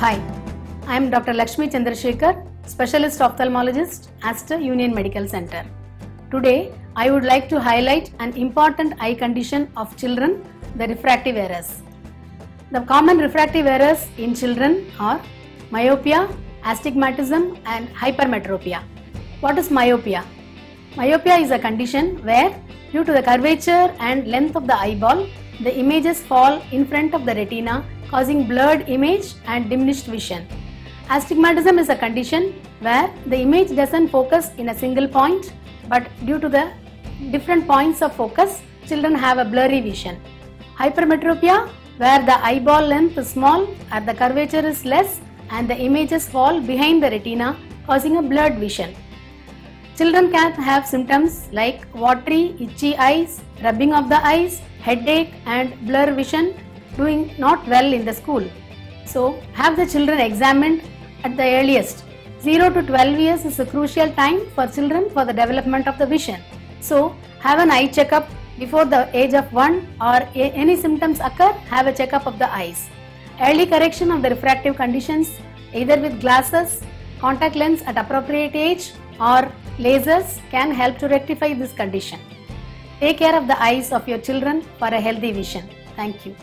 Hi, I am Dr. Lakshmi Chandra Sekar, Specialist Ophthalmologist, Aster Union Medical Center. Today, I would like to highlight an important eye condition of children, the refractive errors. The common refractive errors in children are myopia, astigmatism, and hypermetropia. What is myopia? Myopia is a condition where, due to the curvature and length of the eyeball, the images fall in front of the retina, causing blurred image and diminished vision. Astigmatism is a condition where the image doesn't focus in a single point, but due to the different points of focus, children have a blurry vision. Hypermetropia, where the eyeball length is small and the curvature is less, and the images fall behind the retina, causing a blurred vision. Children can have symptoms like watery, itchy eyes, rubbing of the eyes, headache, and blur vision, doing not well in the school. So, have the children examined at the earliest. 0 to 12 years is a crucial time for children for the development of the vision. So, have an eye checkup before the age of 1 or any symptoms occur, have a checkup of the eyes. Early correction of the refractive conditions either with glasses, contact lens at appropriate age or lasers can help to rectify this condition. Take care of the eyes of your children for a healthy vision. Thank you.